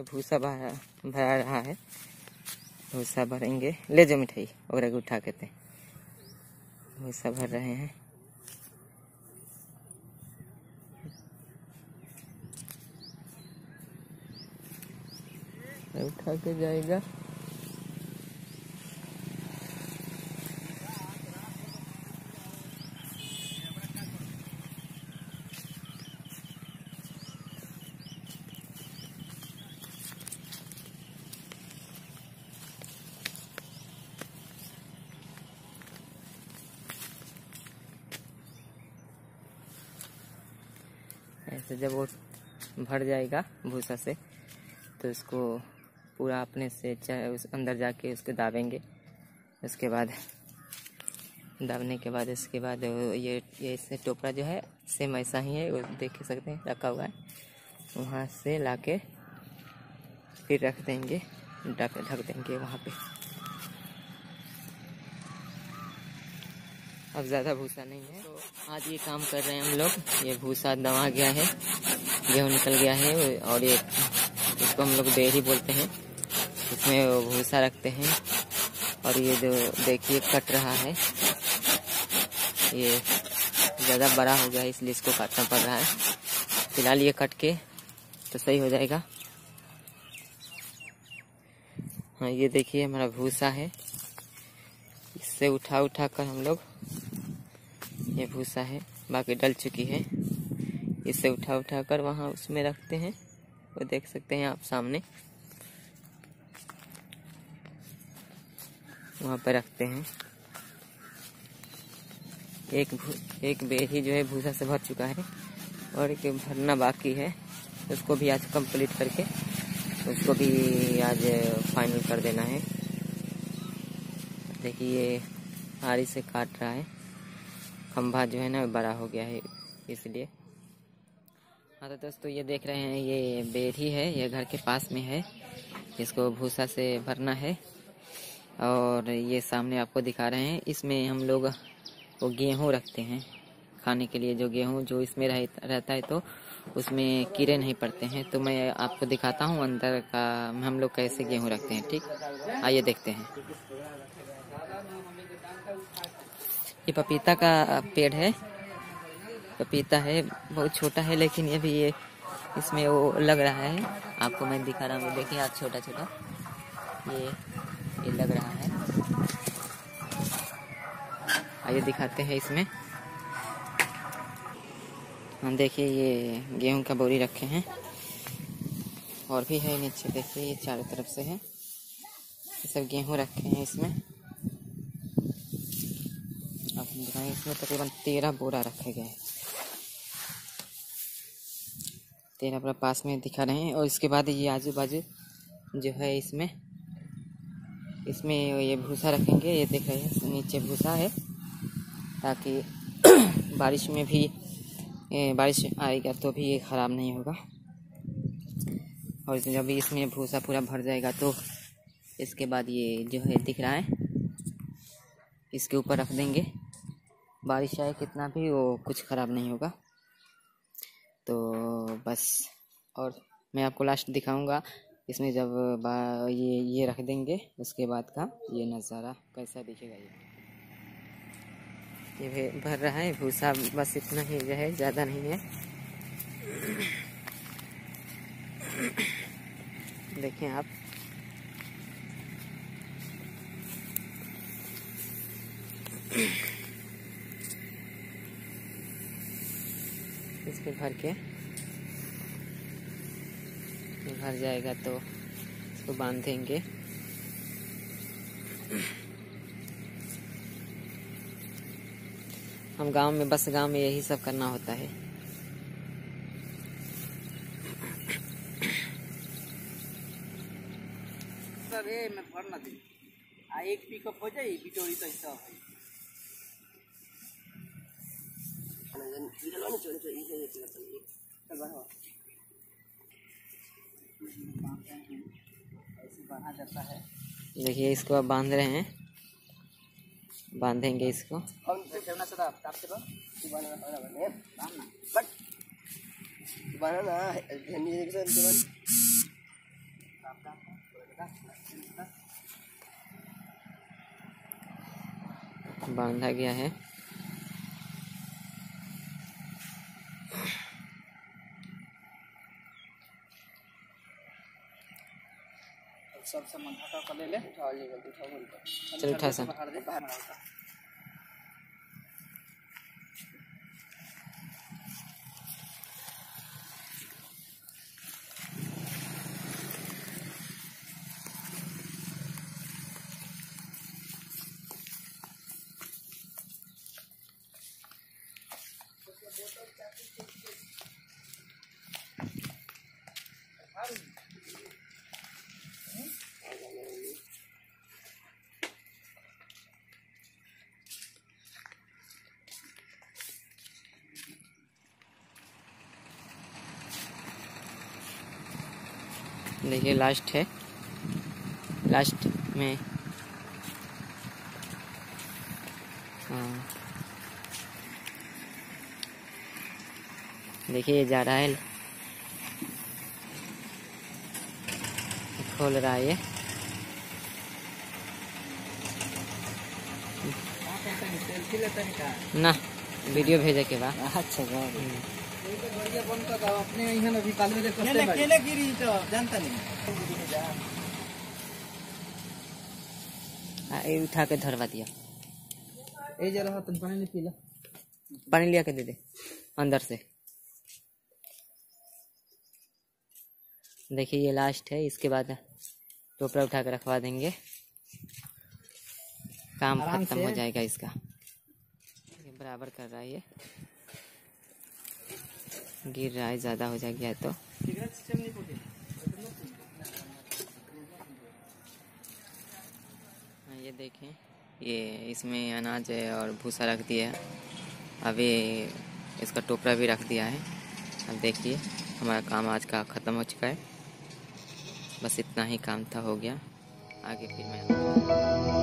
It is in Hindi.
ये भूसा भरा भरा रहा है। भूसा भरेंगे। ले जाओ मिठाई और उठा के भूसा भर रहे हैं। उठा के जाएगा। ऐसे जब वो भर जाएगा भूसा से तो उसको पूरा अपने से उस अंदर जाके उसको दाबेंगे। उसके बाद, दाबने के बाद, इसके बाद ये ये इससे टोपरा जो है सेम ऐसा ही है, वो देख ही सकते हैं, रखा हुआ है। वहाँ से लाके फिर रख देंगे, ढक ढक देंगे वहाँ पे। अब ज़्यादा भूसा नहीं है। तो आज ये काम कर रहे हैं हम लोग। ये भूसा दबा गया है। गेहूँ निकल गया है और ये इसको हम लोग बेरी बोलते हैं। इसमें भूसा रखते हैं। और ये जो देखिए कट रहा है। ये ज़्यादा बड़ा हो गया है, इसलिए इसको काटना पड़ रहा है। फ़िलहाल ये कट के तो सही हो जाएगा। हाँ ये देखिए हमारा भूसा है। इससे उठा उठा कर हम लोग ये भूसा है, बाकी डल चुकी है। इसे उठा उठा कर वहाँ उसमें रखते हैं। वो देख सकते हैं आप सामने। वहाँ पर रखते हैं। एक एक बेरी जो है भूसा से भर चुका है और एक भरना बाकी है। उसको भी आज कंप्लीट करके उसको भी आज फाइनल कर देना है। देखिए आरी से काट रहा है। खंभा जो है ना बड़ा हो गया है इसलिए। हाँ तो दोस्तों ये देख रहे हैं ये बेरी है ये घर के पास में है। इसको भूसा से भरना है। और ये सामने आपको दिखा रहे हैं इसमें हम लोग वो गेहूँ रखते हैं खाने के लिए जो गेहूँ जो इसमें रह, रहता है तो उसमें कीड़े नहीं पड़ते हैं। तो मैं आपको दिखाता हूँ अंदर का हम लोग कैसे गेहूँ रखते हैं ठीक? आइए देखते हैं। ये पपीता का पेड़ है। पपीता है, बहुत छोटा है, लेकिन ये भी ये, इसमें वो लग रहा है। आपको मैं दिखा रहा हूँ देखिए आज छोटा छोटा ये ये लग रहा है। आइए दिखाते हैं इसमें। हम देखिए, ये गेहूँ का बोरी रखे हैं। और भी है नीचे, देखिए, ये चारों तरफ़ से है। ये सब गेहूँ रखे हैं इसमें। दिखाएँगे इसमें तकरीबन तेरह बोरा रखे गए हैं। तेरह बोरा पास में दिखा रहे हैं और इसके बाद ये आजू बाजू जो है इसमें इसमें ये भूसा रखेंगे, ये देख रहे हैं, नीचे भूसा है, ताकि बारिश में भी बारिश आएगा तो भी ये ख़राब नहीं होगा। और जब इसमें भूसा पूरा भर जाएगा तो इसके बाद ये जो है दिख रहा है, इसके ऊपर रख देंगे। बारिश आए कितना भी, वो कुछ ख़राब नहीं होगा। तो बस, और मैं आपको लास्ट दिखाऊँगा। इसमें जब ये ये रख देंगे, उसके बाद का ये नज़ारा कैसा दिखेगा ये। ये भर रहा है, भूसा बस इतना ही है, ज़्यादा नहीं है। देखें आप। इसको भर के। भर जाएगा तो इसको बांधेंगे। हम गाँव में, बस गाँव में यही सब करना होता है। रे मैं पढ़ ना दी। आ, एक पिकअप हो जाए बिटोरी तो ऐसा है ऐसे बांधा जाता है देखिए इसको अब बाँध रहे हैं। बांधेंगे इसको। कौन से ठेवना सब सामान हटा कर ले ले। उठा ले जल्दी उठा बोल चल उठा सा बाहर दे बाहर उठा देखिए लास्ट है। लास्ट में। हाँ। देखिए ये जा रहा है। खोल रहा है ये। का ना वीडियो भेजे के बाद। अच्छा बढ़िया बन का अपने यहाँ अभी काल में देखते हैं केले गिरी तो जानता नहीं। आ, ये उठा के धरवा दिया। ए जरा हाथ पानी नहीं पीला। पानी लिया के दे दे अंदर से। देखिए ये लास्ट है इसके बाद टोपरा उठा के रखवा देंगे। काम खत्म। हो जाएगा इसका। बराबर कर रहा है ये। गिर रहा है ज़्यादा हो जा गया तो। हाँ, ये देखें। ये इसमें अनाज है और भूसा रख दिया है। अभी इसका टोकरा भी रख दिया है। अब देखिए हमारा काम आज का ख़त्म हो चुका है। बस इतना ही काम था हो गया। आगे फिर मैं